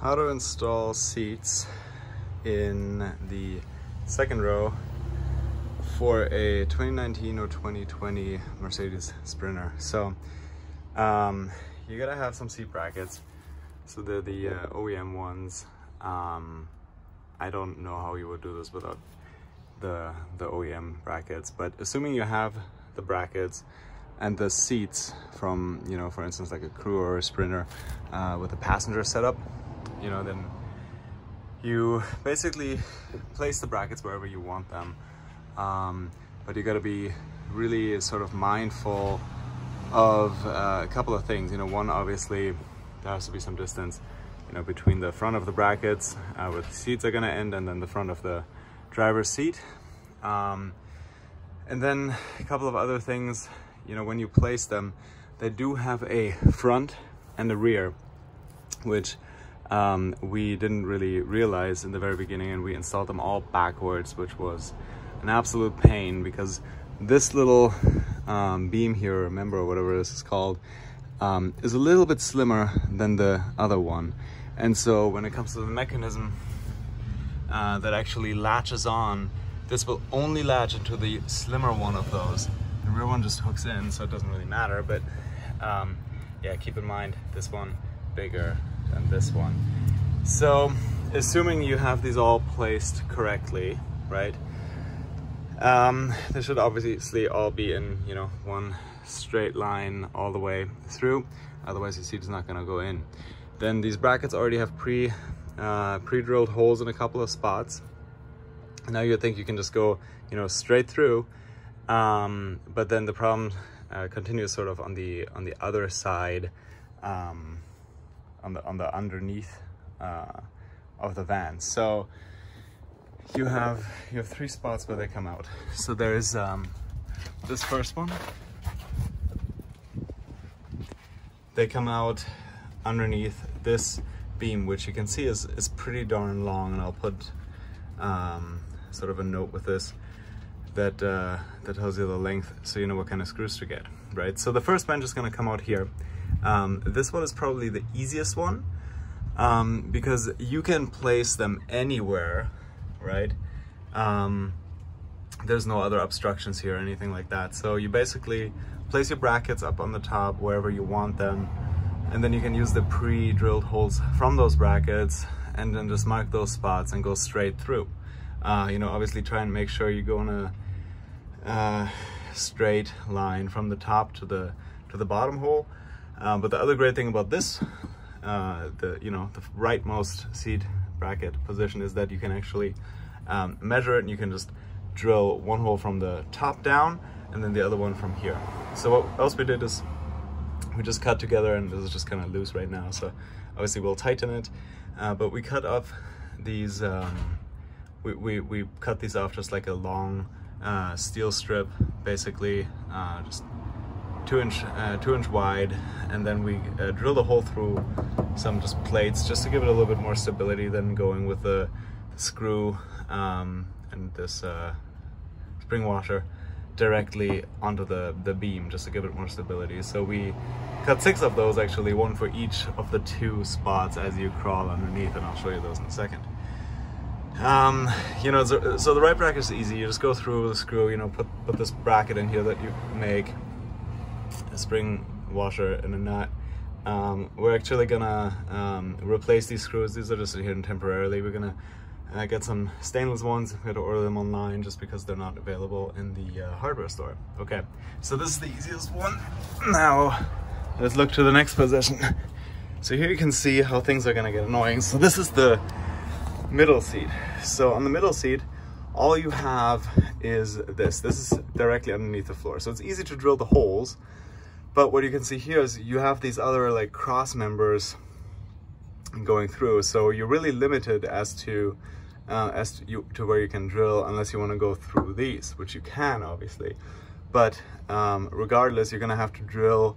how to install seats in the second row for a 2019 or 2020 Mercedes Sprinter. So um, you gotta have some seat brackets. So they're the uh, OEM ones. Um, I don't know how you would do this without the, the OEM brackets, but assuming you have the brackets and the seats from, you know, for instance, like a crew or a Sprinter uh, with a passenger setup, you know, then you basically place the brackets wherever you want them. Um, but you gotta be really sort of mindful of uh, a couple of things. You know, one, obviously, there has to be some distance, you know, between the front of the brackets uh, where the seats are gonna end and then the front of the driver's seat. Um, and then a couple of other things, you know, when you place them, they do have a front and a rear, which um, we didn't really realize in the very beginning and we installed them all backwards, which was an absolute pain because this little um, beam here, remember or whatever this is called, um, is a little bit slimmer than the other one. And so when it comes to the mechanism uh, that actually latches on, this will only latch into the slimmer one of those. The rear one just hooks in, so it doesn't really matter, but um, yeah, keep in mind this one bigger than this one. So, assuming you have these all placed correctly, right? Um, they should obviously all be in, you know, one straight line all the way through. Otherwise, your seat is not going to go in. Then these brackets already have pre uh, pre-drilled holes in a couple of spots. Now you think you can just go, you know, straight through. Um, but then the problem uh, continues sort of on the on the other side, um, on the on the underneath uh, of the van. So you have you have three spots where they come out. So there is um, this first one. They come out underneath this beam, which you can see is, is pretty darn long, and I'll put um, sort of a note with this that uh, that tells you the length so you know what kind of screws to get, right? So the first bench is gonna come out here. Um, this one is probably the easiest one um, because you can place them anywhere, right? Um, there's no other obstructions here or anything like that. So you basically place your brackets up on the top wherever you want them and then you can use the pre-drilled holes from those brackets and then just mark those spots and go straight through. Uh, you know, obviously try and make sure you go in a uh, straight line from the top to the to the bottom hole. Uh, but the other great thing about this, uh, the you know the rightmost seat bracket position is that you can actually um, measure it and you can just drill one hole from the top down and then the other one from here. So what else we did is we just cut together and this is just kind of loose right now. So obviously we'll tighten it, uh, but we cut off these, um, we, we, we cut these off just like a long uh, steel strip, basically uh, just two inch, uh, two inch wide. And then we uh, drilled a hole through some just plates just to give it a little bit more stability than going with the, the screw um, and this uh, spring washer directly onto the, the beam just to give it more stability. So we cut six of those actually, one for each of the two spots as you crawl underneath and I'll show you those in a second. Um, you know, so, so, the right bracket is easy. You just go through the screw, you know, put, put this bracket in here that you make, spring washer and a nut. Um, we're actually gonna um, replace these screws. These are just here temporarily. We're gonna uh, get some stainless ones. We had to order them online just because they're not available in the uh, hardware store. Okay, so this is the easiest one. Now, let's look to the next position. So here you can see how things are gonna get annoying. So this is the middle seat. So on the middle seat, all you have is this. This is directly underneath the floor. So it's easy to drill the holes, but what you can see here is you have these other like cross members going through. So you're really limited as to uh, as to, you, to where you can drill unless you want to go through these, which you can obviously. But um, regardless, you're going to have to drill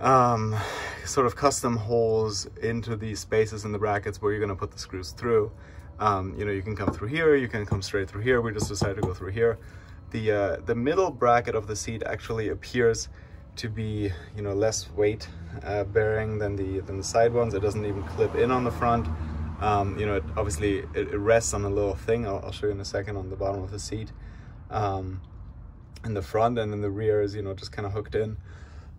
um, sort of custom holes into these spaces in the brackets where you're going to put the screws through. Um, you know, you can come through here, you can come straight through here. We just decided to go through here. The, uh, the middle bracket of the seat actually appears to be, you know, less weight uh, bearing than the than the side ones. It doesn't even clip in on the front. Um, you know, it, obviously it, it, rests on a little thing. I'll, I'll, show you in a second on the bottom of the seat. Um, in the front and then the rear is, you know, just kind of hooked in.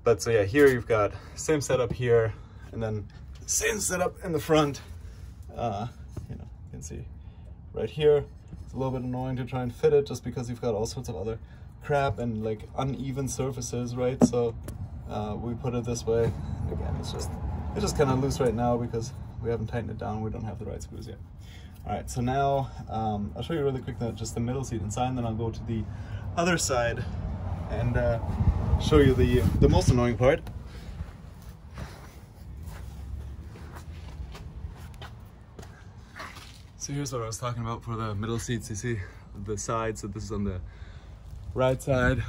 But so yeah, here you've got same setup here and then same setup in the front. Uh, you know, you can see right here. It's a little bit annoying to try and fit it just because you've got all sorts of other crap and like uneven surfaces, right? So uh, we put it this way. Again, it's just it's just kind of loose right now because we haven't tightened it down. We don't have the right screws yet. All right, so now um, I'll show you really quick just the middle seat inside, and then I'll go to the other side and uh, show you the the most annoying part. So here's what I was talking about for the middle seats. You see the sides. So this is on the right side,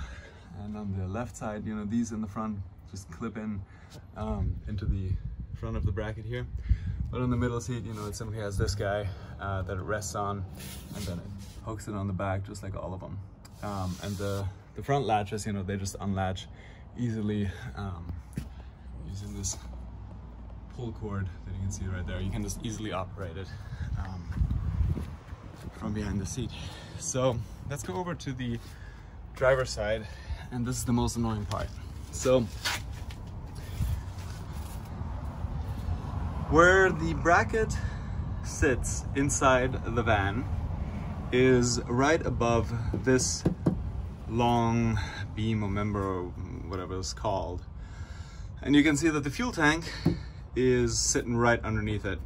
and on the left side, you know, these in the front just clip in um, into the front of the bracket here. But on the middle seat, you know, it simply has this guy uh, that it rests on and then it hooks it on the back just like all of them. Um, and the, the front latches, you know, they just unlatch easily um, using this pull cord that you can see right there. You can just easily operate it um, from behind the seat. So let's go over to the driver's side and this is the most annoying part. So Where the bracket sits inside the van is right above this long beam or member or whatever it's called. And you can see that the fuel tank is sitting right underneath it.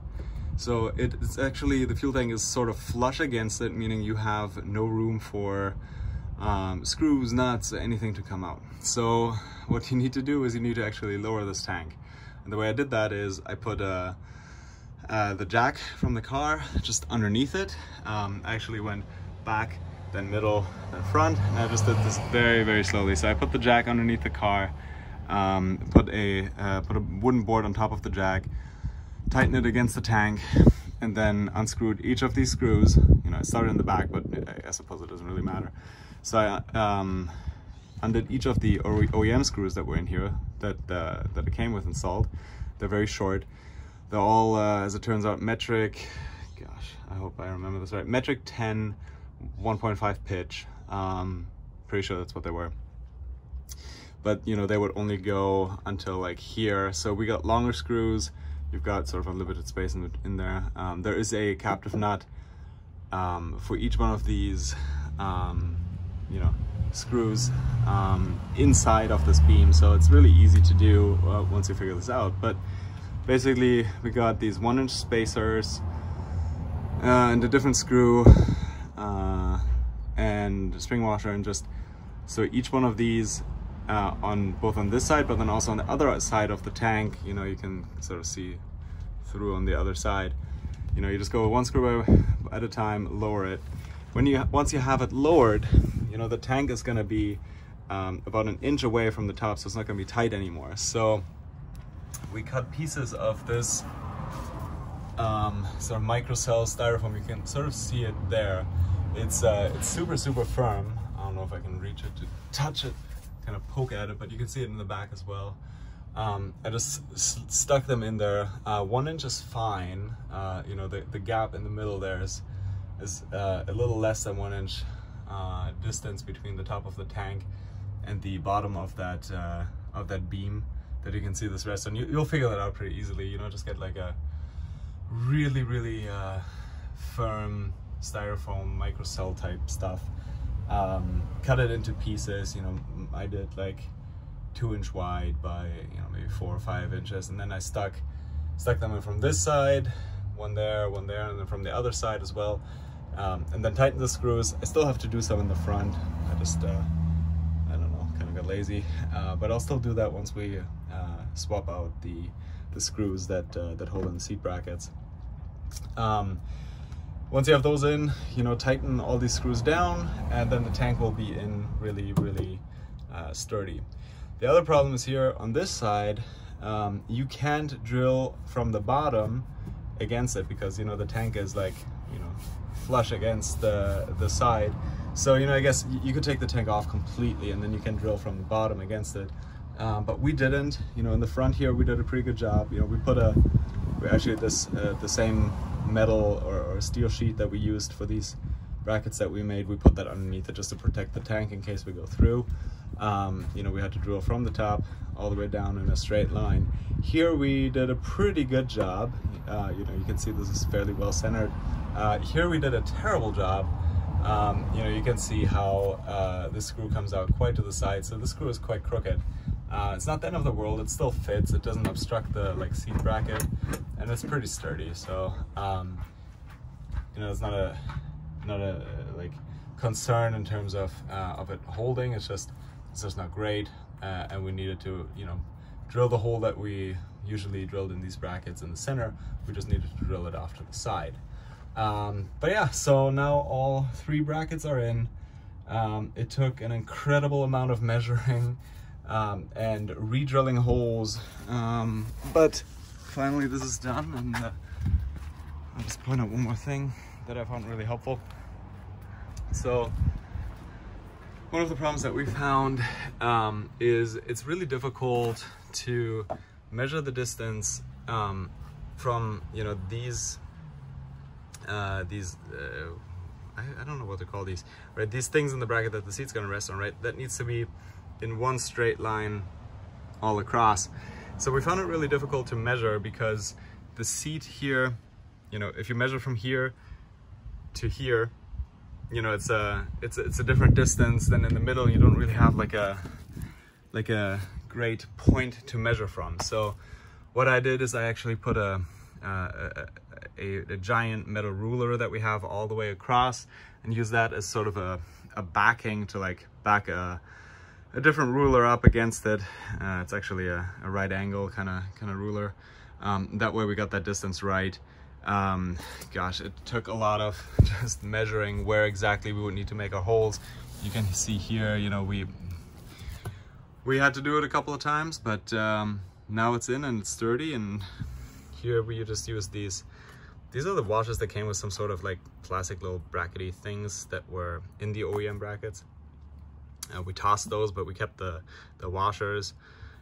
So it's actually, the fuel tank is sort of flush against it, meaning you have no room for um, screws, nuts, anything to come out. So what you need to do is you need to actually lower this tank. And the way I did that is I put uh, uh, the jack from the car just underneath it. Um, I actually went back, then middle, then front, and I just did this very, very slowly. So I put the jack underneath the car, um, put, a, uh, put a wooden board on top of the jack, tightened it against the tank, and then unscrewed each of these screws. You know, I started in the back, but I suppose it doesn't really matter. So I um, undid each of the OEM screws that were in here that, uh, that it came with installed. They're very short. They're all, uh, as it turns out, metric, gosh, I hope I remember this right, metric 10, 1.5 pitch. Um, pretty sure that's what they were. But, you know, they would only go until like here. So we got longer screws. You've got sort of unlimited space in, in there. Um, there is a captive nut um, for each one of these, um, screws um, inside of this beam. So it's really easy to do uh, once you figure this out. But basically we got these one inch spacers uh, and a different screw uh, and spring washer and just so each one of these uh, on both on this side but then also on the other side of the tank you know you can sort of see through on the other side. You know you just go one screw at a time lower it when you once you have it lowered you know, the tank is gonna be um, about an inch away from the top, so it's not gonna be tight anymore. So we cut pieces of this um, sort of microcell styrofoam. You can sort of see it there. It's uh, it's super super firm. I don't know if I can reach it to touch it, kind of poke at it, but you can see it in the back as well. Um, I just stuck them in there. Uh, one inch is fine. Uh, you know, the, the gap in the middle there is, is uh, a little less than one inch uh, distance between the top of the tank and the bottom of that uh, of that beam that you can see this rest on. You, will figure that out pretty easily. You know, just get like a really really uh, firm styrofoam microcell type stuff. Um, cut it into pieces. You know, I did like two inch wide by you know maybe four or five inches, and then I stuck stuck them in from this side, one there, one there, and then from the other side as well um, and then tighten the screws. I still have to do some in the front. I just, uh, I don't know, kind of got lazy. Uh, but I'll still do that once we uh, swap out the, the screws that, uh, that hold in the seat brackets. Um, once you have those in, you know, tighten all these screws down and then the tank will be in really, really uh, sturdy. The other problem is here on this side, um, you can't drill from the bottom against it because, you know, the tank is like, you know, flush against the, the side. So, you know, I guess you could take the tank off completely and then you can drill from the bottom against it. um, but we didn't. You know, in the front here, we did a pretty good job. You know, we put a, we actually this uh, the same metal or, or, steel sheet that we used for these brackets that we made, we put that underneath it just to protect the tank in case we go through. Um, you know, we had to drill from the top all the way down in a straight line. Here we did a pretty good job. Uh, you know, you can see this is fairly well centered. Uh, here we did a terrible job. Um, you know, you can see how uh, this screw comes out quite to the side, so the screw is quite crooked. Uh, it's not the end of the world, it still fits, it doesn't obstruct the like seat bracket, and it's pretty sturdy, so, um, you know, it's not a, not a, like, concern in terms of, uh, of it holding, it's just, it's just not great, uh, and we needed to, you know, drill the hole that we usually drilled in these brackets in the center, we just needed to drill it off to the side. Um, but yeah, so now all three brackets are in. Um, it took an incredible amount of measuring um, and re-drilling holes. Um, but finally this is done and uh, I'll just point out one more thing that I found really helpful. So one of the problems that we found um, is it's really difficult to measure the distance um, from you know these uh, these uh, I, I, don't know what to call these right these things in the bracket that the seat's gonna rest on right that needs to be in one straight line all across. So we found it really difficult to measure because the seat here, you know, if you measure from here to here, you know, it's a, it's a, it's a different distance than in the middle. You don't really have like a, like a great point to measure from. So what I did is I actually put a, a, a, a giant metal ruler that we have all the way across and use that as sort of a, a backing to like back a, a different ruler up against it. Uh, it's actually a, a right angle kind of kind of ruler. Um, that way we got that distance right. Um, gosh, it took a lot of just measuring where exactly we would need to make our holes. You can see here, you know, we we had to do it a couple of times, but um, now it's in and it's sturdy. And here we just use these. These are the washers that came with some sort of like plastic little brackety things that were in the OEM brackets. Uh, we tossed those, but we kept the, the washers.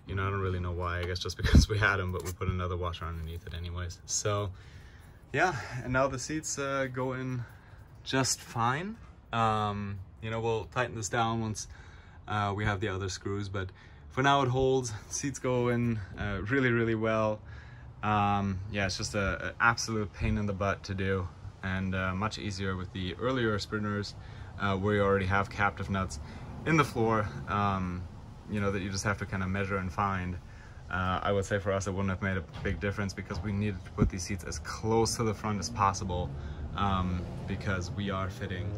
You know, I don't really know why. I guess just because we had them, but we put another washer underneath it anyways. So, yeah, and now the seats uh, go in just fine. Um, you know, we'll tighten this down once uh, we have the other screws, but for now it holds. Seats go in uh, really, really well. Um, yeah, it's just an absolute pain in the butt to do and uh, much easier with the earlier Sprinters uh, where you already have captive nuts in the floor, um, you know, that you just have to kind of measure and find. Uh, I would say for us it wouldn't have made a big difference because we needed to put these seats as close to the front as possible um, because we are fitting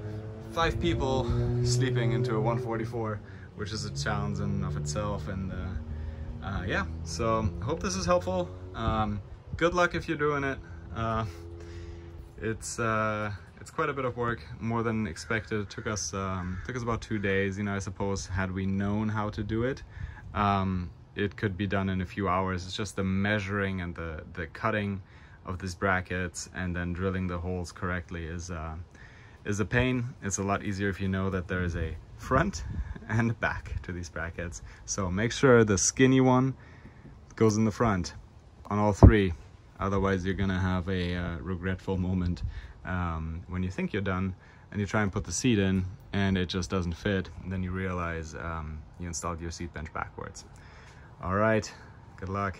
five people sleeping into a 144 which is a challenge in of itself and uh, uh, yeah so I hope this is helpful um, good luck if you're doing it uh, it's uh, it's quite a bit of work, more than expected. It took us um, took us about two days. You know, I suppose had we known how to do it, um, it could be done in a few hours. It's just the measuring and the the cutting of these brackets and then drilling the holes correctly is uh, is a pain. It's a lot easier if you know that there is a front and back to these brackets. So make sure the skinny one goes in the front on all three. Otherwise, you're gonna have a uh, regretful moment um, when you think you're done and you try and put the seat in and it just doesn't fit, then you realize um, you installed your seat bench backwards. All right, good luck.